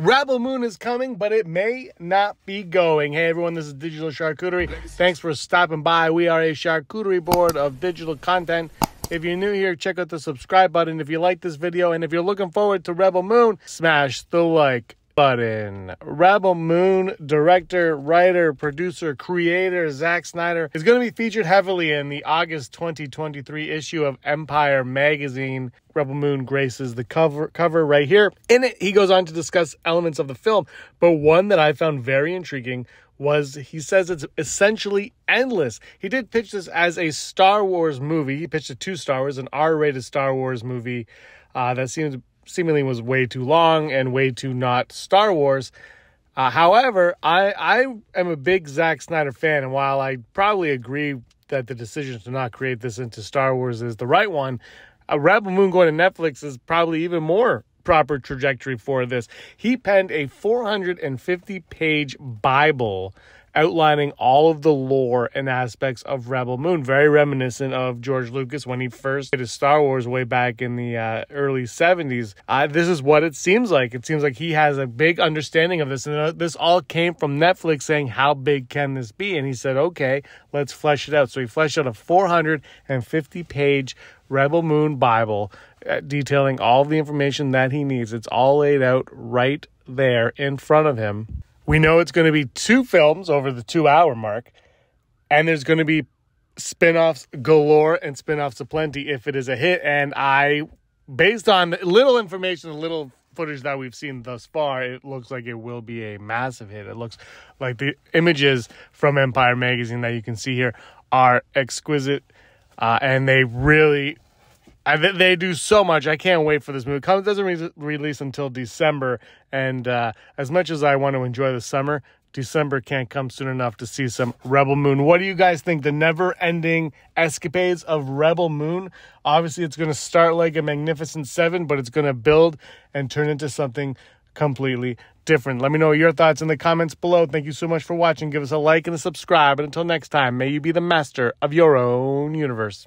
Rebel Moon is coming, but it may not be going. Hey everyone, this is Digital Charcuterie. Thanks for stopping by. We are a charcuterie board of digital content. If you're new here, check out the subscribe button. If you like this video and if you're looking forward to Rebel Moon, smash the like button. Rebel Moon director, writer, producer, creator Zack Snyder is going to be featured heavily in the August 2023 issue of Empire magazine. Rebel Moon graces the cover cover right here. In it, he goes on to discuss elements of the film, but one that I found very intriguing was he says it's essentially endless. He did pitch this as a Star Wars movie. He pitched it to Star Wars, an R-rated Star Wars movie uh, that seems seemingly was way too long and way too not Star Wars. Uh, however, I I am a big Zack Snyder fan, and while I probably agree that the decision to not create this into Star Wars is the right one, a Rebel Moon going to Netflix is probably even more proper trajectory for this. He penned a 450 page Bible outlining all of the lore and aspects of Rebel Moon, very reminiscent of George Lucas when he first did his Star Wars way back in the uh, early 70s. Uh, this is what it seems like. It seems like he has a big understanding of this, and uh, this all came from Netflix saying, How big can this be? And he said, Okay, let's flesh it out. So he fleshed out a 450 page Rebel Moon Bible uh, detailing all the information that he needs. It's all laid out right there in front of him. We know it's going to be two films over the two hour mark, and there's going to be spin offs galore and spin offs aplenty if it is a hit. And I, based on little information, little footage that we've seen thus far, it looks like it will be a massive hit. It looks like the images from Empire Magazine that you can see here are exquisite, uh, and they really I, they do so much. I can't wait for this movie. It doesn't re- release until December, and uh, as much as I want to enjoy the summer, December can't come soon enough to see some Rebel Moon. What do you guys think? The never-ending escapades of Rebel Moon. Obviously, it's going to start like a Magnificent Seven, but it's going to build and turn into something completely different. Let me know your thoughts in the comments below. Thank you so much for watching. Give us a like and a subscribe. And until next time, may you be the master of your own universe.